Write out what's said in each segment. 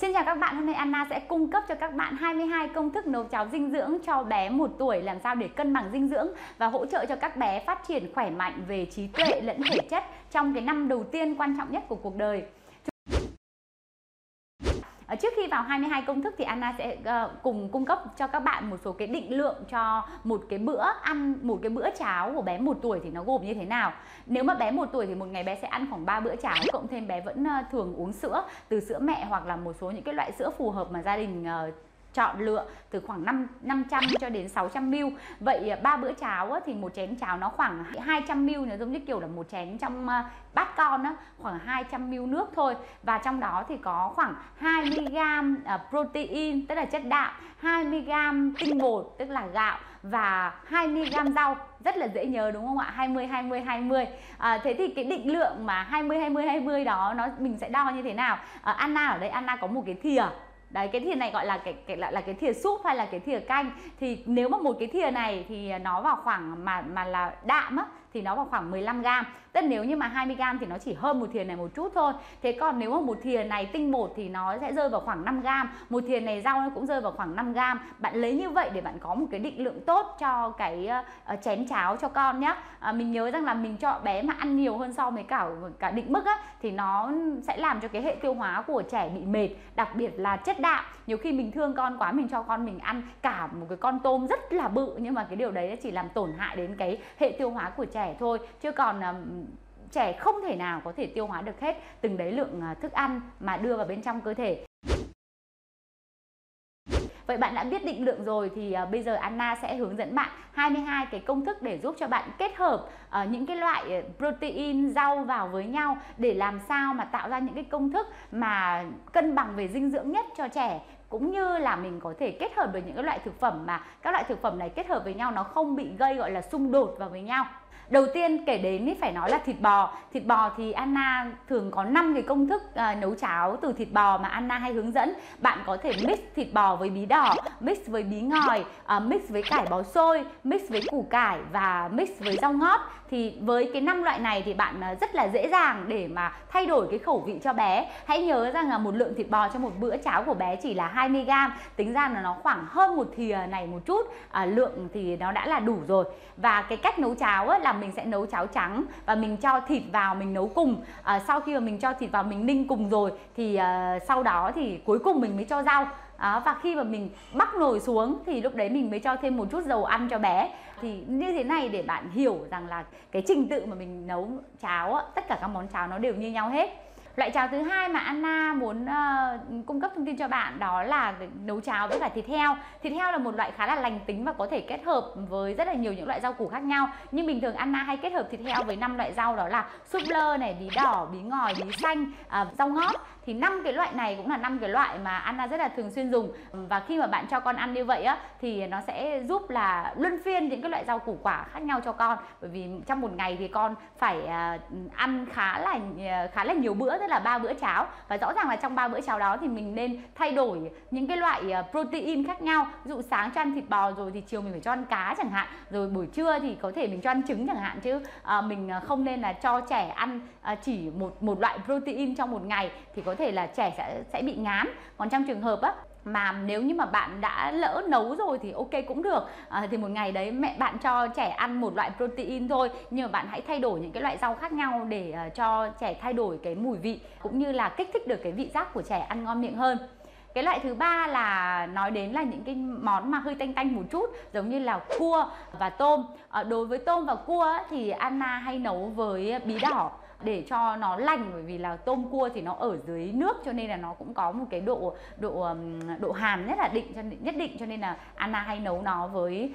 Xin chào các bạn, hôm nay Anna sẽ cung cấp cho các bạn 22 công thức nấu cháo dinh dưỡng cho bé 1 tuổi làm sao để cân bằng dinh dưỡng và hỗ trợ cho các bé phát triển khỏe mạnh về trí tuệ lẫn thể chất trong cái năm đầu tiên quan trọng nhất của cuộc đời. Trước khi vào 22 công thức thì Anna sẽ uh, cùng cung cấp cho các bạn một số cái định lượng cho một cái bữa ăn một cái bữa cháo của bé 1 tuổi thì nó gồm như thế nào. Nếu mà bé 1 tuổi thì một ngày bé sẽ ăn khoảng 3 bữa cháo cộng thêm bé vẫn uh, thường uống sữa từ sữa mẹ hoặc là một số những cái loại sữa phù hợp mà gia đình uh, chọn lựa từ khoảng 5 500 cho đến 600 ml. Vậy à, ba bữa cháo á, thì một chén cháo nó khoảng 200 ml nó giống như kiểu là một chén trong à, bát con á, khoảng 200 ml nước thôi. Và trong đó thì có khoảng 20 g à, protein tức là chất đạm, 20 g tinh bột tức là gạo và 20 g rau. Rất là dễ nhớ đúng không ạ? 20 20 20 à, thế thì cái định lượng mà 20 20 20 đó nó mình sẽ đo như thế nào? À, Anna ở đây Anna có một cái thìa đấy cái thìa này gọi là cái, cái là, là cái thìa súp hay là cái thìa canh. Thì nếu mà một cái thìa này thì nó vào khoảng mà mà là đạm á thì nó vào khoảng 15 gram Tức nếu như mà 20 gram thì nó chỉ hơn một thìa này một chút thôi. Thế còn nếu mà một thìa này tinh bột thì nó sẽ rơi vào khoảng 5 gram Một thìa này rau nó cũng rơi vào khoảng 5 gram Bạn lấy như vậy để bạn có một cái định lượng tốt cho cái uh, chén cháo cho con nhé uh, à, Mình nhớ rằng là mình cho bé mà ăn nhiều hơn so với cả cả định mức á Thì nó sẽ làm cho cái hệ tiêu hóa của trẻ bị mệt Đặc biệt là chất đạm. Nhiều khi mình thương con quá mình cho con mình ăn cả một cái con tôm rất là bự Nhưng mà cái điều đấy chỉ làm tổn hại đến cái hệ tiêu hóa của trẻ thôi Chứ còn ờ, trẻ không thể nào có thể tiêu hóa được hết từng đấy lượng ờ, thức ăn mà đưa vào bên trong cơ thể. Vậy bạn đã biết định lượng rồi thì uh, bây giờ Anna sẽ hướng dẫn bạn 22 cái công thức để giúp cho bạn kết hợp uh, những cái loại protein rau vào với nhau để làm sao mà tạo ra những cái công thức mà cân bằng về dinh dưỡng nhất cho trẻ cũng như là mình có thể kết hợp được những cái loại thực phẩm mà các loại thực phẩm này kết hợp với nhau nó không bị gây gọi là xung đột vào với nhau Đầu tiên kể đến thì phải nói là thịt bò. Thịt bò thì Anna thường có 5 cái công thức uh, nấu cháo từ thịt bò mà Anna hay hướng dẫn. Bạn có thể mix thịt bò với bí đỏ, mix với bí ngòi, uh, mix với cải bó xôi, mix với củ cải và mix với rau ngót. Thì với cái năm loại này thì bạn à, rất là dễ dàng để mà thay đổi cái khẩu vị cho bé. Hãy nhớ rằng là một lượng thịt bò cho một bữa cháo của bé chỉ là 20 g, tính ra là nó khoảng hơn một thìa này một chút. À, lượng thì nó đã là đủ rồi. Và cái cách nấu cháo á, là mình sẽ nấu cháo trắng và mình cho thịt vào mình nấu cùng à, sau khi mà mình cho thịt vào mình ninh cùng rồi thì à, sau đó thì cuối cùng mình mới cho rau à, và khi mà mình bắc nồi xuống thì lúc đấy mình mới cho thêm một chút dầu ăn cho bé. Thì như thế này để bạn hiểu rằng là cái trình tự mà mình nấu cháo tất cả các món cháo nó đều như nhau hết. Loại cháo thứ hai mà Anna muốn uh, cung cấp thông tin cho bạn đó là nấu cháo với cả thịt heo. Thịt heo là một loại khá là lành tính và có thể kết hợp với rất là nhiều những loại rau củ khác nhau. Nhưng bình thường Anna hay kết hợp thịt heo với năm loại rau đó là súp lơ này, bí đỏ, bí ngòi, bí xanh, uh, rau ngót thì năm cái loại này cũng là năm cái loại mà Anna rất là thường xuyên dùng và khi mà bạn cho con ăn như vậy á thì nó sẽ giúp là luân phiên những cái loại rau củ quả khác nhau cho con bởi vì trong một ngày thì con phải uh, ăn khá là uh, khá là nhiều bữa tức là ba bữa cháo. Và rõ ràng là trong ba bữa cháo đó thì mình nên thay đổi những cái loại ờ, protein khác nhau. Ví dụ sáng cho ăn thịt bò rồi thì chiều mình phải cho ăn cá chẳng hạn. Rồi buổi trưa thì có thể mình cho ăn trứng chẳng hạn. Chứ à, mình ờ, không nên là cho trẻ ăn chỉ một một loại protein trong một ngày thì có thể là trẻ sẽ sẽ bị ngán. Còn trong trường hợp á mà nếu như mà bạn đã lỡ nấu rồi thì ok cũng được. À, thì một ngày đấy mẹ bạn cho trẻ ăn một loại protein thôi nhưng mà bạn hãy thay đổi những cái loại rau khác nhau để uh, cho trẻ thay đổi cái mùi vị cũng như là kích thích được cái vị giác của trẻ ăn ngon miệng hơn. Cái loại thứ ba là nói đến là những cái món mà hơi tanh tanh một chút giống như là cua và tôm. À, đối với tôm và cua thì Anna hay nấu với à, bí đỏ để cho nó lành bởi vì là tôm cua thì nó ở dưới nước cho nên là nó cũng có một cái độ độ độ hàn nhất là định cho nhất định cho nên là Anna hay nấu nó với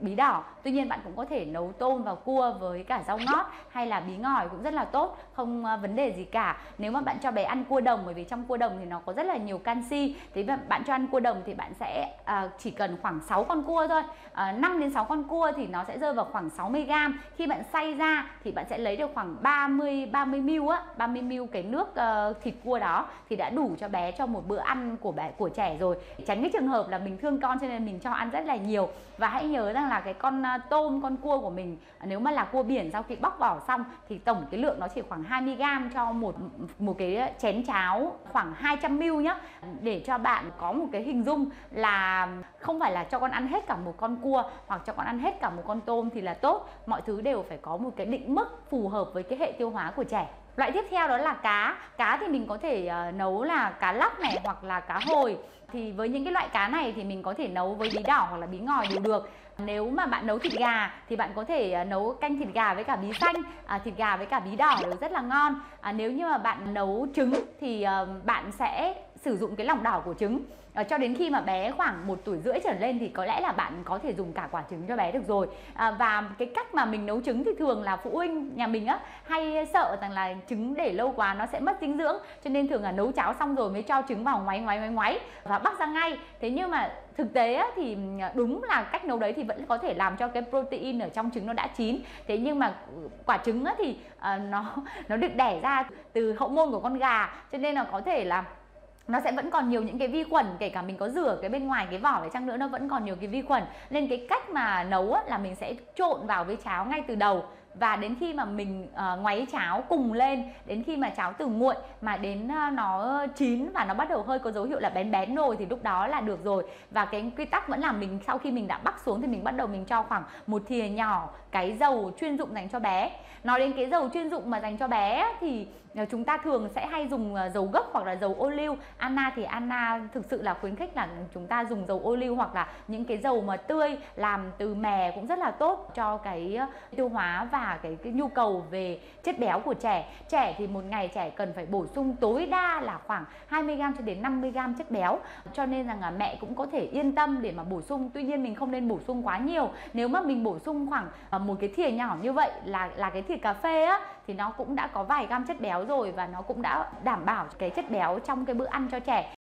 bí đỏ. Tuy nhiên bạn cũng có thể nấu tôm và cua với cả rau ngót hay là bí ngòi cũng rất là tốt không ờ, vấn đề gì cả. Nếu mà bạn cho bé ăn cua đồng bởi vì trong cua đồng thì nó có rất là nhiều canxi thế bạn cho ăn cua đồng thì bạn sẽ ờ, chỉ cần khoảng 6 con cua thôi. Ờ, uh, 5 đến 6 con cua thì nó sẽ rơi vào khoảng 60 gram. Khi bạn xay ra thì bạn sẽ lấy được khoảng 30 30 30 ml á 30 ml cái nước uh, thịt cua đó thì đã đủ cho bé cho một bữa ăn của bé của trẻ rồi. Tránh cái trường hợp là mình thương con cho nên mình cho ăn rất là nhiều. Và hãy nhớ rằng là cái con ờ, tôm con cua của mình nếu mà là cua biển sau khi bóc vỏ xong thì tổng cái lượng nó chỉ khoảng 20 g cho một một cái chén cháo khoảng 200 ml nhá. Để cho bạn có một cái hình dung là không phải là cho con ăn hết cả một con cua hoặc cho con ăn hết cả một con tôm thì là tốt. Mọi thứ đều phải có một cái định mức phù hợp với cái hệ tiêu hóa của trẻ. Loại tiếp theo đó là cá. Cá thì mình có thể uh, nấu là cá lóc này hoặc là cá hồi. Thì với những cái loại cá này thì mình có thể nấu với bí đỏ hoặc là bí ngòi đều được. Nếu mà bạn nấu thịt gà thì bạn có thể ờ, nấu canh thịt gà với cả bí xanh. À, thịt gà với cả bí đỏ đều rất là ngon. À, nếu như mà bạn nấu trứng thì uh, bạn sẽ sử dụng cái lòng đỏ của trứng. À, cho đến khi mà bé khoảng một tuổi rưỡi trở lên thì có lẽ là bạn có thể dùng cả quả trứng cho bé được rồi. À, và cái cách mà mình nấu trứng thì thường là phụ huynh nhà mình á hay sợ rằng là trứng để lâu quá nó sẽ mất dinh dưỡng cho nên thường là nấu cháo xong rồi mới cho trứng vào ngoáy ngoáy ngoáy ngoáy và bắt ra ngay. Thế nhưng mà thực tế á, thì ờ, đúng là cách nấu đấy thì vẫn có thể làm cho cái protein ở trong trứng nó đã chín. Thế nhưng mà ừ, quả trứng á, thì uh, nó nó được đẻ ra từ hậu môn của con gà cho nên là có thể là nó sẽ vẫn còn nhiều những cái vi khuẩn kể cả mình có rửa cái bên ngoài cái vỏ để chăng nữa nó vẫn còn nhiều cái vi khuẩn. Nên cái cách mà nấu á, là mình sẽ trộn vào với cháo ngay từ đầu. Và đến khi mà mình uh, ngoáy cháo cùng lên đến khi mà cháo từ nguội mà đến uh, nó chín và nó bắt đầu hơi có dấu hiệu là bén bén rồi thì lúc đó là được rồi. Và cái quy tắc vẫn là mình sau khi mình đã bắc xuống thì mình bắt đầu mình cho khoảng một thìa nhỏ cái dầu chuyên dụng dành cho bé. Nói đến cái dầu chuyên dụng mà dành cho bé thì Ờ, chúng ta thường sẽ hay dùng ờ, dầu gốc hoặc là dầu ô liu. Anna thì Anna thực sự là khuyến khích là chúng ta dùng dầu ô liu hoặc là những cái dầu mà tươi làm từ mè cũng rất là tốt cho cái ờ, tiêu hóa và cái, cái nhu cầu về chất béo của trẻ. Trẻ thì một ngày trẻ cần phải bổ sung tối đa là khoảng 20g cho đến 50g chất béo. Cho nên rằng là mẹ cũng có thể yên tâm để mà bổ sung. Tuy nhiên mình không nên bổ sung quá nhiều. Nếu mà mình bổ sung khoảng một cái thìa nhỏ như vậy là là cái thìa cà phê á thì nó cũng đã có vài gam chất béo rồi và nó cũng đã đảm bảo cái chất béo trong cái bữa ăn cho trẻ.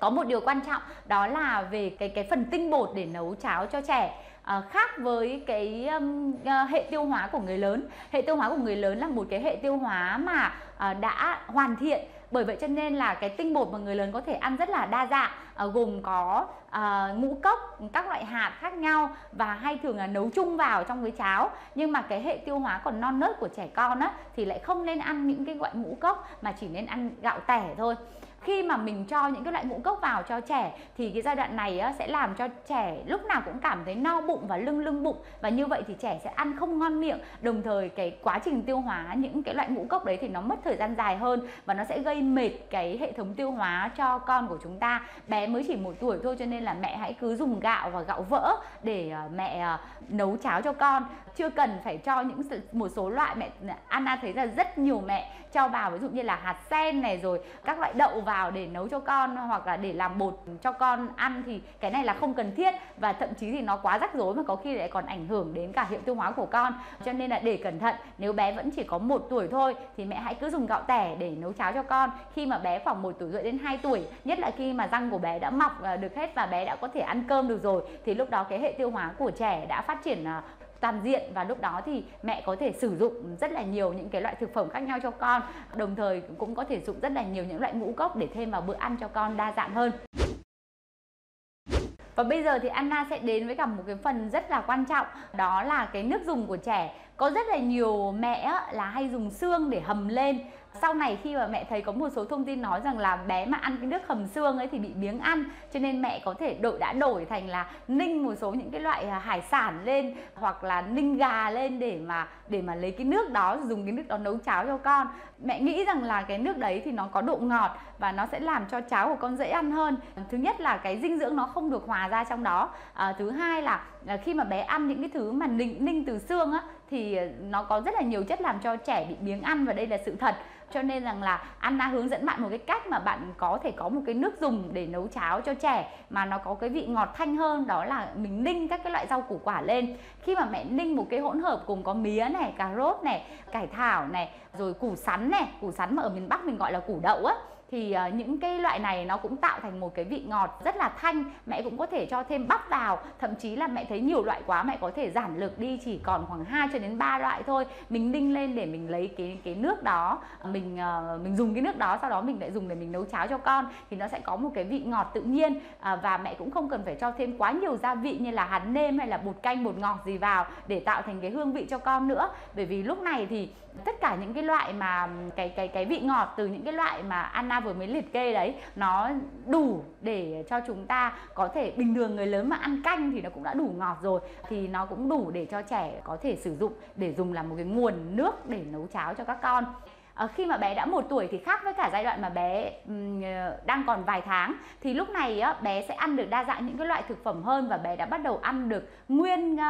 Có một điều quan trọng đó là về cái cái phần tinh bột để nấu cháo cho trẻ. À, khác với cái um, à, hệ tiêu hóa của người lớn hệ tiêu hóa của người lớn là một cái hệ tiêu hóa mà uh, đã hoàn thiện bởi vậy cho nên là cái tinh bột mà người lớn có thể ăn rất là đa dạng uh, gồm có uh, ngũ cốc các loại hạt khác nhau và hay thường là nấu chung vào trong với cháo. Nhưng mà cái hệ tiêu hóa còn non nớt của trẻ con á thì lại không nên ăn những cái loại ngũ cốc mà chỉ nên ăn gạo tẻ thôi khi mà mình cho những cái loại ngũ cốc vào cho trẻ, thì cái giai đoạn này sẽ làm cho trẻ lúc nào cũng cảm thấy no bụng và lưng lưng bụng. Và như vậy thì trẻ sẽ ăn không ngon miệng. Đồng thời cái quá trình tiêu hóa, những cái loại ngũ cốc đấy thì nó mất thời gian dài hơn và nó sẽ gây mệt cái hệ thống tiêu hóa cho con của chúng ta. Bé mới chỉ một tuổi thôi cho nên là mẹ hãy cứ dùng gạo và gạo vỡ để ờ, mẹ ờ, nấu cháo cho con. Chưa cần phải cho những một số loại mẹ Anna thấy là rất nhiều mẹ cho vào. Ví dụ như là hạt sen này rồi các loại đậu và vào để nấu cho con hoặc là để làm bột cho con ăn thì cái này là không cần thiết và thậm chí thì nó quá rắc rối mà có khi lại còn ảnh hưởng đến cả hệ tiêu hóa của con. Cho nên là để cẩn thận, nếu bé vẫn chỉ có một tuổi thôi thì mẹ hãy cứ dùng gạo tẻ để nấu cháo cho con. Khi mà bé khoảng một tuổi rưỡi đến 2 tuổi, nhất là khi mà răng của bé đã mọc à, được hết và bé đã có thể ăn cơm được rồi, thì lúc đó cái hệ tiêu hóa của trẻ đã phát triển à, toàn diện và lúc đó thì mẹ có thể sử dụng rất là nhiều những cái loại thực phẩm khác nhau cho con. Đồng thời cũng có thể dùng rất là nhiều những loại ngũ cốc để thêm vào bữa ăn cho con đa dạng hơn. Và bây giờ thì Anna sẽ đến với cả một cái phần rất là quan trọng, đó là cái nước dùng của trẻ có rất là nhiều mẹ là hay dùng xương để hầm lên. Sau này khi mà mẹ thấy có một số thông tin nói rằng là bé mà ăn cái nước hầm xương ấy thì bị biếng ăn cho nên mẹ có thể đổi đã đổi thành là ninh một số những cái loại à, hải sản lên hoặc là ninh gà lên để mà để mà lấy cái nước đó dùng cái nước đó nấu cháo cho con. Mẹ nghĩ rằng là cái nước đấy thì nó có độ ngọt và nó sẽ làm cho cháo của con dễ ăn hơn. Thứ nhất là cái dinh dưỡng nó không được hòa ra trong đó. À, thứ hai là à, khi mà bé ăn những cái thứ mà ninh ninh từ xương á thì ờ, nó có rất là nhiều chất làm cho trẻ bị biếng ăn và đây là sự thật. Cho nên rằng là Anna hướng dẫn bạn một cái cách mà bạn có thể có một cái nước dùng để nấu cháo cho trẻ mà nó có cái vị ngọt thanh hơn, đó là mình ninh các cái loại rau củ quả lên. Khi mà mẹ ninh một cái hỗn hợp cùng có mía này, cà rốt này, cải thảo này, rồi củ sắn này, củ sắn mà ở miền Bắc mình gọi là củ đậu á thì uh, những cái loại này nó cũng tạo thành một cái vị ngọt rất là thanh. Mẹ cũng có thể cho thêm bắp vào. Thậm chí là mẹ thấy nhiều loại quá mẹ có thể giảm lực đi chỉ còn khoảng 2 cho đến 3 loại thôi. Mình ninh lên để mình lấy cái cái nước đó. Mình uh, mình dùng cái nước đó sau đó mình lại dùng để mình nấu cháo cho con. Thì nó sẽ có một cái vị ngọt tự nhiên. Uh, và mẹ cũng không cần phải cho thêm quá nhiều gia vị như là hạt nêm hay là bột canh bột ngọt gì vào để tạo thành cái hương vị cho con nữa. Bởi vì lúc này thì tất cả những cái loại mà cái cái cái vị ngọt từ những cái loại mà Anna vừa mới liệt kê đấy nó đủ để cho chúng ta có thể bình thường người lớn mà ăn canh thì nó cũng đã đủ ngọt rồi thì nó cũng đủ để cho trẻ có thể sử dụng để dùng làm một cái nguồn nước để nấu cháo cho các con. À, khi mà bé đã một tuổi thì khác với cả giai đoạn mà bé um, đang còn vài tháng thì lúc này á, bé sẽ ăn được đa dạng những cái loại thực phẩm hơn và bé đã bắt đầu ăn được nguyên uh,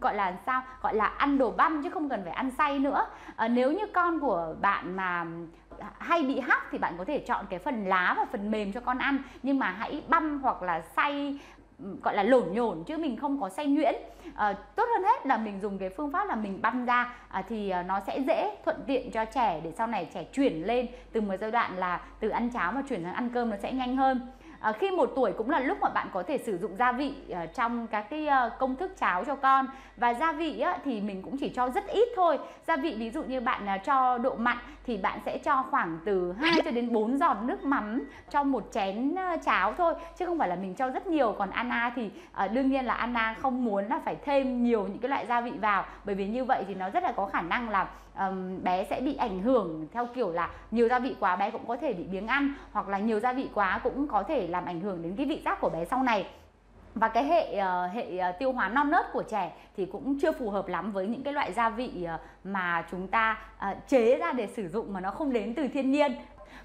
gọi là sao? Gọi là ăn đồ băm chứ không cần phải ăn say nữa. À, nếu như con của bạn mà hay bị hắc thì bạn có thể chọn cái phần lá và phần mềm cho con ăn. Nhưng mà hãy băm hoặc là xay gọi là lổn nhổn chứ mình không có xay nhuyễn. À, tốt hơn hết là mình dùng cái phương pháp là mình băm ra à, thì nó sẽ dễ thuận tiện cho trẻ để sau này trẻ chuyển lên. Từ một giai đoạn là từ ăn cháo mà chuyển sang ăn cơm nó sẽ nhanh hơn à, khi một tuổi cũng là lúc mà bạn có thể sử dụng gia vị à, trong các cái à, công thức cháo cho con. Và gia vị á, thì mình cũng chỉ cho rất ít thôi. Gia vị ví dụ như bạn à, cho độ mặn thì bạn sẽ cho khoảng từ 2 cho đến 4 giọt nước mắm trong một chén à, cháo thôi chứ không phải là mình cho rất nhiều. Còn Anna thì à, đương nhiên là Anna không muốn là phải thêm nhiều những cái loại gia vị vào bởi vì như vậy thì nó rất là có khả năng là um, bé sẽ bị ảnh hưởng theo kiểu là nhiều gia vị quá bé cũng có thể bị biếng ăn hoặc là nhiều gia vị quá cũng có thể làm ảnh hưởng đến cái vị giác của bé sau này. Và cái hệ uh, hệ uh, tiêu hóa non nớt của trẻ thì cũng chưa phù hợp lắm với những cái loại gia vị uh, mà chúng ta uh, chế ra để sử dụng mà nó không đến từ thiên nhiên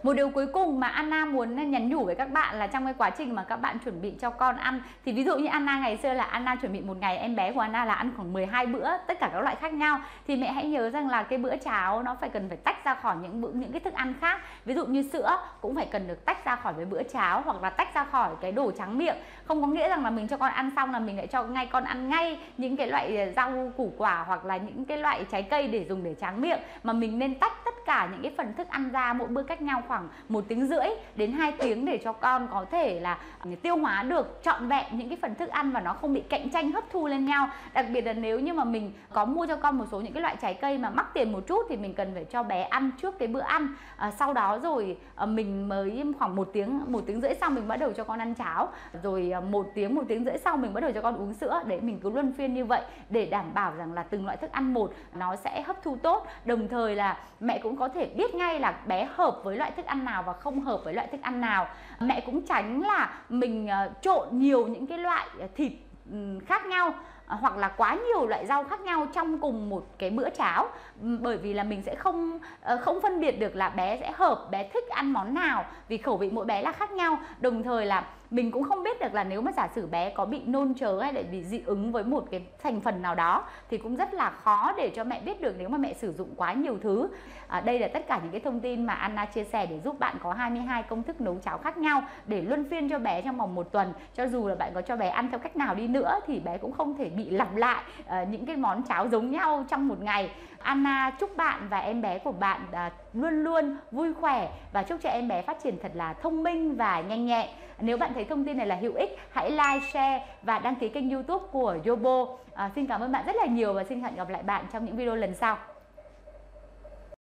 một điều cuối cùng mà Anna muốn nhắn nhủ với các bạn là trong cái quá trình mà các bạn chuẩn bị cho con ăn, thì ví dụ như Anna ngày xưa là Anna chuẩn bị một ngày, em bé của Anna là ăn khoảng 12 bữa, tất cả các loại khác nhau. Thì mẹ hãy nhớ rằng là cái bữa cháo nó phải cần phải tách ra khỏi những bữa, những cái thức ăn khác. Ví dụ như sữa cũng phải cần được tách ra khỏi với bữa cháo hoặc là tách ra khỏi cái đồ trắng miệng. Không có nghĩa rằng là mình cho con ăn xong là mình lại cho ngay con ăn ngay những cái loại ờ, rau củ quả hoặc là những cái loại trái cây để dùng để tráng miệng. Mà mình nên tách tất cả những cái phần thức ăn ra mỗi bữa cách nhau khoảng một tiếng rưỡi đến 2 tiếng để cho con có thể là ừ, tiêu hóa được trọn vẹn những cái phần thức ăn và nó không bị cạnh tranh hấp thu lên nhau. Đặc biệt là nếu như mà mình có mua cho con một số những cái loại trái cây mà mắc tiền một chút thì mình cần phải cho bé ăn trước cái bữa ăn. À, sau đó rồi à, mình mới khoảng một tiếng một tiếng rưỡi sau mình bắt đầu cho con ăn cháo. Rồi à, một tiếng một tiếng rưỡi sau mình bắt đầu cho con uống sữa. Để mình cứ luân phiên như vậy để đảm bảo rằng là từng loại thức ăn một nó sẽ hấp thu tốt. Đồng thời là mẹ cũng có thể biết ngay là bé hợp với loại loại thức ăn nào và không hợp với loại thức ăn nào. Mẹ cũng tránh là mình ờ, trộn nhiều những cái loại ờ, thịt khác nhau ờ, hoặc là quá nhiều loại rau khác nhau trong cùng một cái bữa cháo. Bởi vì là mình sẽ không không phân biệt được là bé sẽ hợp, bé thích ăn món nào vì khẩu vị mỗi bé là khác nhau. Đồng thời là mình cũng không biết được là nếu mà giả sử bé có bị nôn chớ hay lại bị dị ứng với một cái thành phần nào đó thì cũng rất là khó để cho mẹ biết được nếu mà mẹ sử dụng quá nhiều thứ. À, đây là tất cả những cái thông tin mà Anna chia sẻ để giúp bạn có 22 công thức nấu cháo khác nhau để luân phiên cho bé trong vòng một tuần. Cho dù là bạn có cho bé ăn theo cách nào đi nữa thì bé cũng không thể bị lặp lại uh, những cái món cháo giống nhau trong một ngày. Anna chúc bạn và em bé của bạn uh, luôn luôn vui khỏe và chúc cho em bé phát triển thật là thông minh và nhanh nhẹn nếu bạn thấy thông tin này là hữu ích hãy like share và đăng ký kênh youtube của Yobo. À, xin cảm ơn bạn rất là nhiều và xin hẹn gặp lại bạn trong những video lần sau.